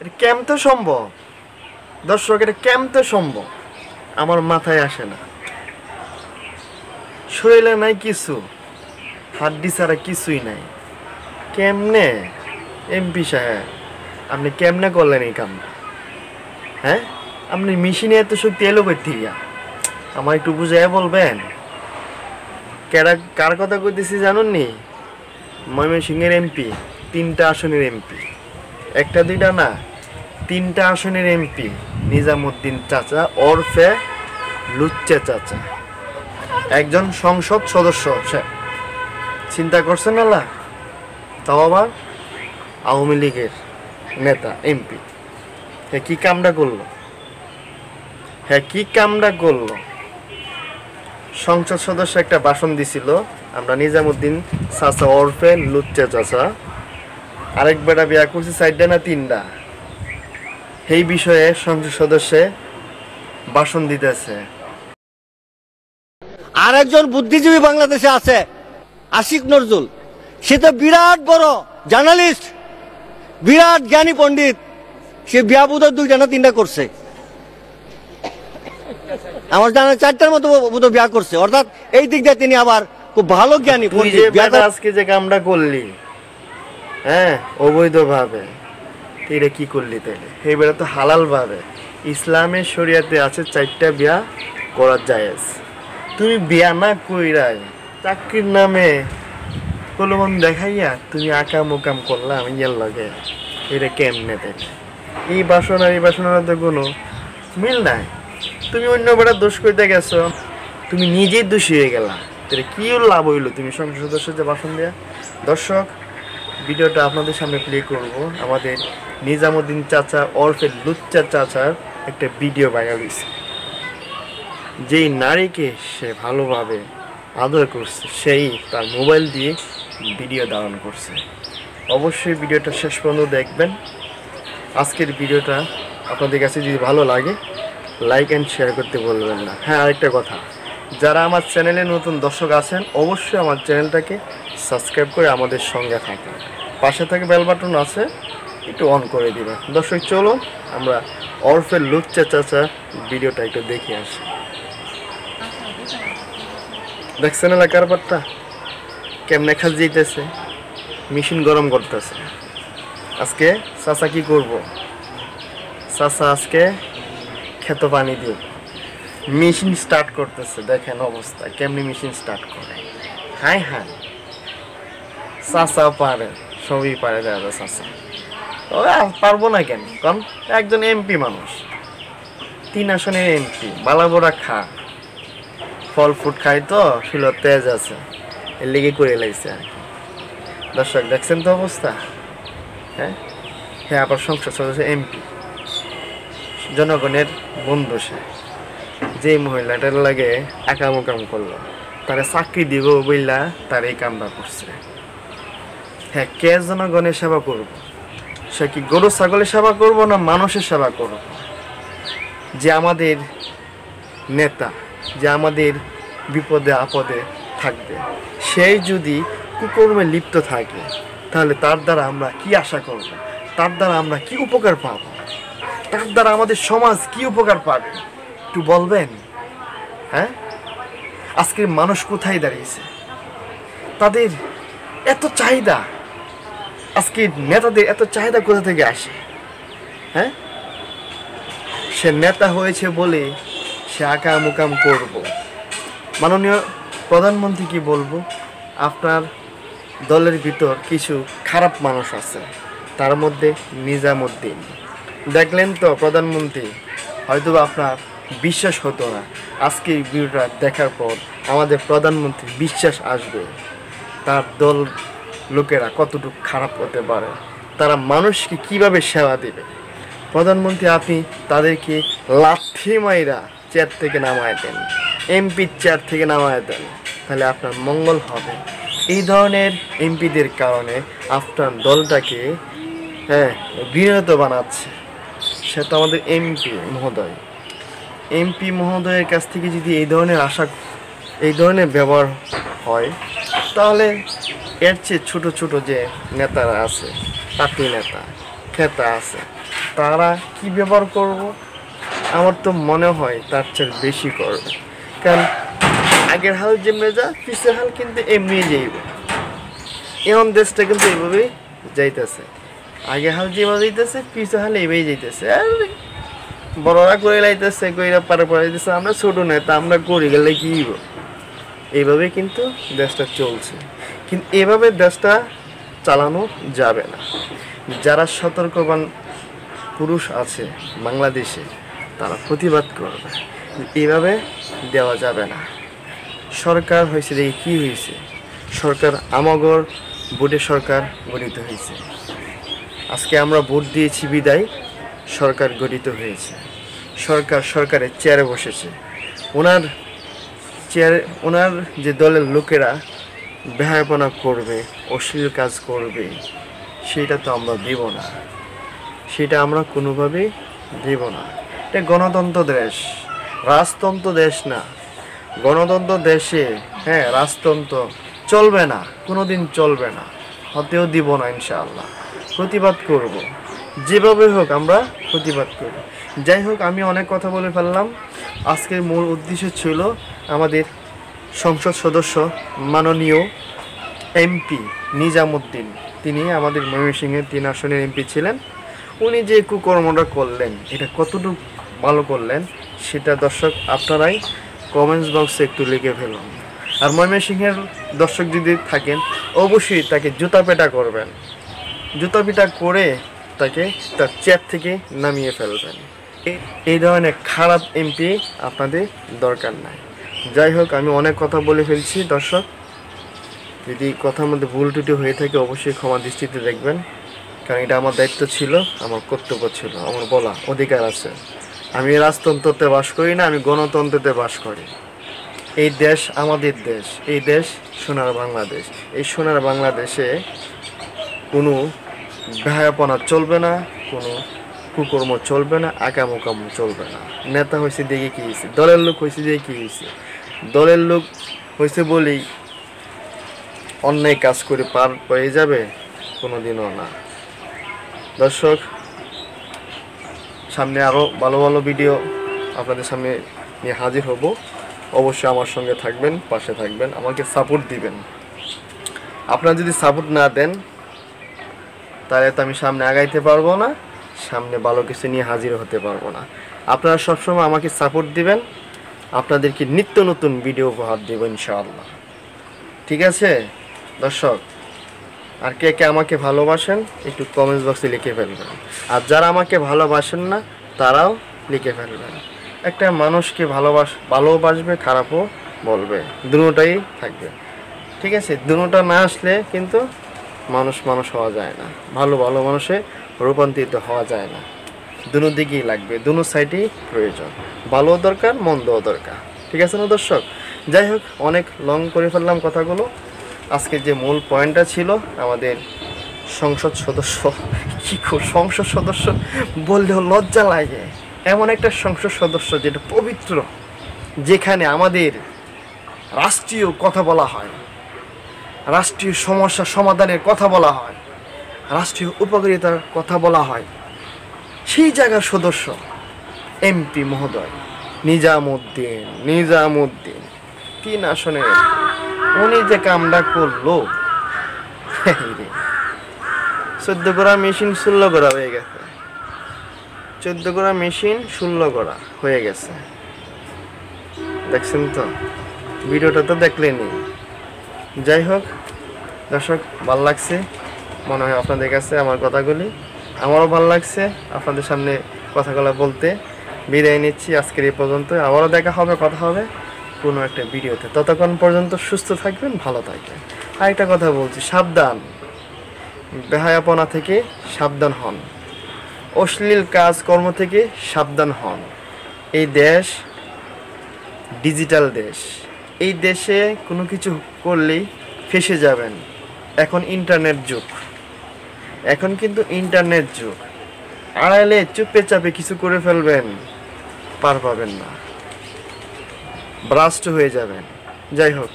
এটা কেমতে সম্ভব? দর্শক, এটা কেমতে সম্ভব? আমার মাথায় আসে না। শরীরে নাই কিছু, হাড্ডি ছাড়া কিছুই নাই। কেমনে? এমপি সাহেব, আপনি কেমনে করলেন এই কামটা? হ্যাঁ? আপনি মেশিনে এত শক্তি এলো থেকে? আমার একটু বুঝাই বলবেন। কেরা কার কথা কইতেছি জানুন নি ময়মনসিংহের এমপি তিনটা আসনের এমপি একটা, দুইটা না? তিনটা আসনের এমপি নিজামুদ্দিন চাচা, ওরফে লুচ্চে চাচা। একজন সংসদ সদস্য, সে। চিন্তা করছেন আল্লাহ? তাও আবার আওয়ামী লীগের নেতা এমপি হ্যাঁ কি কামটা করল? হ্যাঁ কি কামটা করল? সংসদ সদস্য একটা ভাষণ দিছিল, আমরা নিজামুদ্দিন চাচা, ওরফে লুচ্চে চাচা। আরেক বেটা বিয়া করছি, চারটা না তিনটা? এই বিষয়ে সংসদ সদস্যে ভাষণ দিতেছে। আর একজন বুদ্ধিজীবী বাংলাদেশে আছে আশিক নজরুল। সে তো বিরাট বড় জার্নালিস্ট বিরাট জ্ঞানী পণ্ডিত। সে বিয়া বোধহয় দুইটা না তিনটা করছে। আমার জানা চারটার মতো বোধ বিয়া করছে। অর্থাৎ এই দিক দিয়ে তিনি আবার খুব ভালো জ্ঞানী আজকে যে কামটা করলি হ্যাঁ অবৈধভাবে। এটা কি করলি তাহলে এই তো হালাল ভাবে। ইসলামের শরিয়াতে আছে চারটা বিয়া করার জায়েজ। তুমি বিয়া না কইরাই চাকরির নামে প্রলোভন দেখাইয়া তুমি আঁকা মোকাম করলা আমি ইয়ার লগে। এটা কেমনে তাহলে এই বাসন, এই বাসনের তো কোনো মিল নাই। তুমি অন্য বেড়া দোষ করতে গেছো, তুমি নিজেই দোষী হয়ে গেলা। তাহলে কি লাভ হইল তুমি সংসদ সদস্য যে ভাষণ দেয়া? দর্শক, ভিডিওটা আপনাদের সামনে প্লে করব। আমাদের নিজামুদ্দিন চাচা ওরফে লুচ্চা চাচার একটা ভিডিও ভাইরাল হয়েছে। যেই নারীকে সে ভালোভাবে আদর করছে, সেই তার মোবাইল দিয়ে ভিডিও ধারণ করছে। অবশ্যই ভিডিওটা শেষ পর্যন্ত দেখবেন। আজকের ভিডিওটা আপনাদের কাছে যদি ভালো লাগে লাইক অ্যান্ড শেয়ার করতে বলবেন না। হ্যাঁ আরেকটা কথা, যারা আমার চ্যানেলে নতুন দর্শক আছেন, অবশ্যই আমার চ্যানেলটাকে সাবস্ক্রাইব করে আমাদের সঙ্গে থাকুন। পাশে থেকে বেল বাটন আছে একটু অন করে দিবেন। দর্শক চলো আমরা অরফের লুচ্চা চাচা ভিডিওটা একটু দেখে আসি। দেখছেন এলাকার পাটটা কেমনে খাস যেতেছে মেশিন গরম করতেছে। আজকে চাচা কি করব? চাচা আজকে খেত পানি দিব মেশিন স্টার্ট করতেছে। দেখেন অবস্থা, কেমনি মেশিন স্টার্ট করে। হাই হাই চাচা পারে, সবই পারে দাদা, চাচা। তবে পারব না কেন? কারণ একজন এমপি মানুষ। তিন আসনের এমপি বালাবোড়া খা। ফল ফ্রুট খাই তো শুলো তেজ আছে। এর লেগে করে লাইছে আর কি। দর্শক, দেখছেন তো অবস্থা? হ্যাঁ? হ্যাঁ আবার সংসদ সদস্য এমপি জনগণের বন্ধু সে। যে মহিলাটার লাগে একাম কাম করল, তারা চাকরি দিব বইলা তার এই কামটা করছে। হ্যাঁ কে জনগণের সেবা করব? সে কি গরু, ছাগলের সেবা করব না মানুষের সেবা করব? যে আমাদের নেতা, যে আমাদের বিপদে, আপদে থাকবে, সেই যদি কুকর্মে লিপ্ত থাকে, তাহলে তার দ্বারা আমরা কি আশা করব? তার দ্বারা আমরা কি উপকার পাব? তার দ্বারা আমাদের সমাজ কি উপকার পাবে? একটু বলবেন? হ্যাঁ? আজকের মানুষ কোথায় দাঁড়িয়েছে? তাদের এত চাহিদা আজকে নেতাদের এত চাহিদা কোথা থেকে আসে? হ্যাঁ? সে নেতা হয়েছে বলে সে আকাম মুকাম করব। মাননীয় প্রধানমন্ত্রী কি বলব? আপনার দলের ভিতর কিছু খারাপ মানুষ আছে। তার মধ্যে নিজামুদ্দিন। দেখলেন তো প্রধানমন্ত্রী হয়তো আপনার বিশ্বাস হতো না। আজকে ভিডিওটা দেখার পর আমাদের প্রধানমন্ত্রী বিশ্বাস আসবে। তার দল লোকেরা কতটুকু খারাপ হতে পারে, তারা মানুষকে কীভাবে সেবা দেবে? প্রধানমন্ত্রী, আপনি তাদেরকে লাথি মাইরা চেয়ার থেকে নামায় দেন এমপির চেয়ার থেকে নামায় দেন, তাহলে আপনার মঙ্গল হবে। এই ধরনের এমপিদের কারণে আপনার দলটাকে হ্যাঁ বিনত বানাচ্ছে। সে তো আমাদের এমপি মহোদয়। এমপি মহোদয়ের কাছ থেকে যদি এই ধরনের আশা, এই ধরনের ব্যবহার হয়, তাহলে এর চেয়ে ছোট ছোট যে নেতারা আছে, পার্টি নেতা খেতা আছে, তারা কি ব্যবহার করব? আমার তো মনে হয় তার চেয়ে বেশি করবে। কারণ আগের হাল যা পিছের হাল কিন্তু এমনি যাইব এমন দেশটা কিন্তু এইভাবেই যাইতেছে। আগে হাল যেভাবে যাইতেছে পিছে হাল এইভাবেই যাইতেছে। আর বড়রা করে লাইতেছে, কইরা পারে পরে যাইতেছে আমরা ছোট নয় তা আমরা করি গেলে কি? এইভাবে কিন্তু দেশটা চলছে। কিন্তু এভাবে দেশটা চালানো যাবে না। যারা সতর্কবান পুরুষ আছে বাংলাদেশে, তারা প্রতিবাদ করবে। এভাবে দেওয়া যাবে না। সরকার হয়েছে দেখি কী হয়েছে? সরকার আমাগর ভোটে সরকার গঠিত হয়েছে। আজকে আমরা ভোট দিয়েছি, বিদায় সরকার গঠিত হয়েছে। সরকার সরকারের চেয়ারে বসেছে। ওনার চেয়ারে, ওনার যে দলের লোকেরা বেহায়াপনা করবে, অশ্লীল কাজ করবে, সেটা তো আমরা দেব না। সেটা আমরা কোনোভাবেই দেব না। এটা গণতন্ত্র দেশ। রাজতন্ত্র দেশ না। গণতন্ত্র দেশে হ্যাঁ রাজতন্ত্র চলবে না কোনো দিন চলবে না। হতেও দিব না, ইনশাআল্লাহ। প্রতিবাদ করব। যেভাবে হোক আমরা প্রতিবাদ করব যাই হোক, আমি অনেক কথা বলে ফেললাম। আজকের মূল উদ্দেশ্য ছিল আমাদের সংসদ সদস্য, মাননীয় এমপি নিজামুদ্দিন। তিনি আমাদের ময়মনসিংহের তিন আসনের এমপি ছিলেন। উনি যে কুকর্মটা করলেন, এটা কতটুকু ভালো করলেন, সেটা দর্শক আপনারাই কমেন্টস বক্সে একটু লিখে ফেলুন। আর ময়মনসিংহের দর্শক যদি থাকেন, অবশ্যই তাকে জুতা পেটা করবেন। জুতা পিটা করে তাকে তার চেয়ার থেকে নামিয়ে ফেলবেন। এই ধরনের খারাপ এমপি আপনাদের দরকার নাই। যাই হোক, আমি অনেক কথা বলে ফেলছি, দর্শক। যদি কথার মধ্যে ভুল টুটি হয়ে থাকে, অবশ্যই ক্ষমা দৃষ্টিতে দেখবেন, কারণ এটা আমার দায়িত্ব ছিল, আমার কর্তব্য ছিল, আমার বলা অধিকার আছে। আমি রাজতন্ত্রতে বাস করি না, আমি গণতন্ত্রতে বাস করি। এই দেশ আমাদের দেশ, এই দেশ সোনার বাংলাদেশ। এই সোনার বাংলাদেশে কোনো বেহায়াপনা চলবে না, কোনো কুকর্ম চলবে না আকামোকাম চলবে না। নেতা হয়েছে দেখে কী হয়েছে, দলের লোক হয়েছে দেখে কী হয়েছে। দলের লোক হয়েছে বলেই অন্যায় কাজ করে পার পেয়ে যাবে, কোনোদিনও না। দর্শক, সামনে আরও ভালো ভালো ভিডিও আপনাদের সামনে নিয়ে হাজির হব। অবশ্যই আমার সঙ্গে থাকবেন, পাশে থাকবেন, আমাকে সাপোর্ট দিবেন। আপনারা যদি সাপোর্ট না দেন, তাহলে তো আমি সামনে আগাইতে পারব না, সামনে ভালো কিছু নিয়ে হাজির হতে পারব না। আপনারা সবসময় আমাকে সাপোর্ট দিবেন আপনাদেরকে নিত্য নতুন ভিডিও উপহার দেব ইনশাআল্লাহ। ঠিক আছে? দর্শক, আর কে কে আমাকে ভালোবাসেন, একটু কমেন্টস বক্সে লিখে ফেলবেন। আর যারা আমাকে ভালোবাসেন না, তারাও লিখে ফেলবেন। একটা মানুষকে ভালোবাস, ভালোবাসবে, খারাপও বলবে। দুটোটাই থাকবে। ঠিক আছে? দুটোটা না আসলে কিন্তু মানুষ মানুষ হওয়া যায় না। ভালো ভালো মানুষে রূপান্তরিত হওয়া যায় না। দুনো দিকেই লাগবে, দুনো সাইডেই প্রয়োজন। ভালো দরকার, মন্দও দরকার। ঠিক আছে না দর্শক? যাই হোক, অনেক লং করে ফেললাম কথাগুলো। আজকে যে মূল পয়েন্টটা ছিল, আমাদের সংসদ সদস্য কি, সংসদ সদস্য বললেও লজ্জা লাগে। এমন একটা সংসদ সদস্য যেটা পবিত্র, যেখানে আমাদের রাষ্ট্রীয় কথা বলা হয়, রাষ্ট্রীয় সমস্যা সমাধানের কথা বলা হয়, রাষ্ট্রীয় উপকারিতার কথা বলা হয়। সেই জায়গার সদস্য এমপি মহোদয়। নিজামুদ্দিন নিজামুদ্দিন। তিন আসনের উনি যে কামটা করল চোদ্দ গোড়া মেশিন ষোলো গোড়া হয়ে গেছে। চোদ্দ গোড়া মেশিন ষোলো গোড়া হয়ে গেছে। দেখছেন তো? ভিডিওটা তো দেখলেনি যাই হোক, দর্শক, ভালো লাগছে। মনে হয় আপনাদের কাছে আমার কথাগুলি। আমারও ভালো লাগছে আপনাদের সামনে কথাগুলো বলতে। বিদায় নিচ্ছি আজকের এই পর্যন্ত আবারও দেখা হবে, কথা হবে কোনো একটা ভিডিওতে। ততক্ষণ পর্যন্ত সুস্থ থাকবেন, ভালো থাকবেন। আরেকটা কথা বলছি, সাবধান। বেহায়াপনা থেকে সাবধান হন। অশ্লীল কাজকর্ম থেকে সাবধান হন। এই দেশ ডিজিটাল দেশ। এই দেশে কোনো কিছু করলেই ফেসে যাবেন। এখন ইন্টারনেট যুগ। এখন কিন্তু ইন্টারনেট যুগ। আড়াইলে চুপে চাপে কিছু করে ফেলবেন, পার পাবেন না। ব্রাস্ট হয়ে যাবেন। যাই হোক।